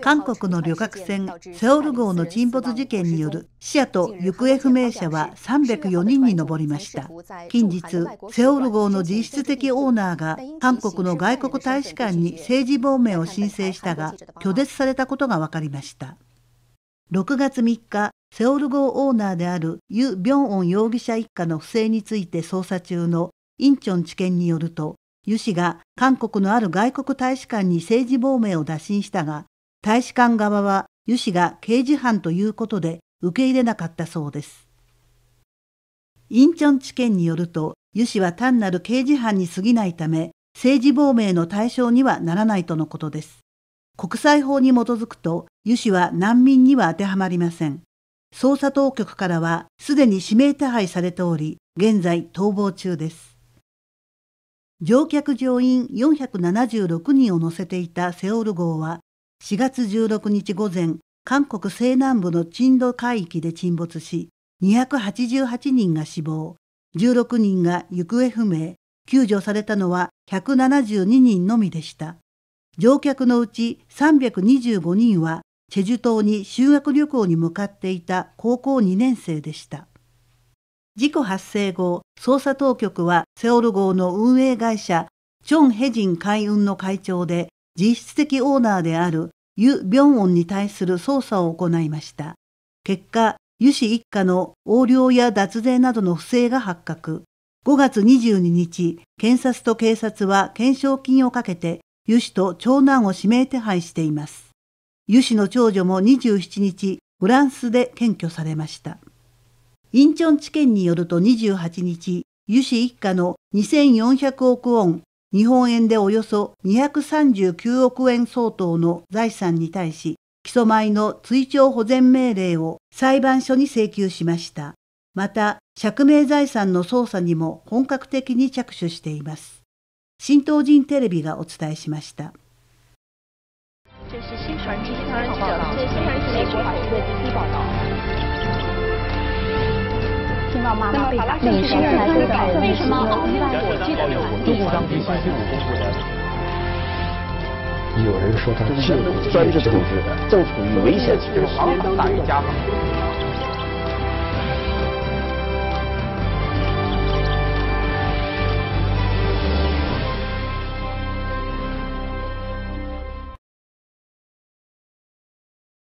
韓国の旅客船セオル号の沈没事件による死者と行方不明者は304人に上りました。近日セオル号の実質的オーナーが韓国の外国大使館に政治亡命を申請したが拒絶されたことが分かりました。6月3日セオル号オーナーであるユ・ビョンオン容疑者一家の不正について捜査中のインチョン知見によるとユ氏が韓国のある外国大使館に政治亡命を打診したが、大使館側はユ氏が刑事犯ということで受け入れなかったそうです。インチョン知見によると、ユ氏は単なる刑事犯に過ぎないため、政治亡命の対象にはならないとのことです。国際法に基づくと、ユ氏は難民には当てはまりません。捜査当局からはすでに指名手配されており、現在逃亡中です。乗客乗員476人を乗せていたセオル号は4月16日午前、韓国西南部のチンド海域で沈没し、288人が死亡、16人が行方不明、救助されたのは172人のみでした。乗客のうち325人はチェジュ島に修学旅行に向かっていた高校2年生でした。事故発生後、捜査当局はセオル号の運営会社、チョン・ヘジン海運の会長で、実質的オーナーであるユ・ビョンオンに対する捜査を行いました。結果、ユ氏一家の横領や脱税などの不正が発覚。5月22日、検察と警察は懸賞金をかけて、ユ氏と長男を指名手配しています。ユ氏の長女も27日、フランスで検挙されました。インチョン地検によると28日、ユ氏一家の2400億ウォン、日本円でおよそ239億円相当の財産に対し、起訴前の追徴保全命令を裁判所に請求しました。また、釈明財産の捜査にも本格的に着手しています。新東人テレビがお伝えしました。这是新传记者最新的结果的报道。听到妈妈被打，你是来追的？为什么奥运火炬的传递？当地星期五公布的。有人说他是专制统治，正处于危险期，就是行大于家嘛。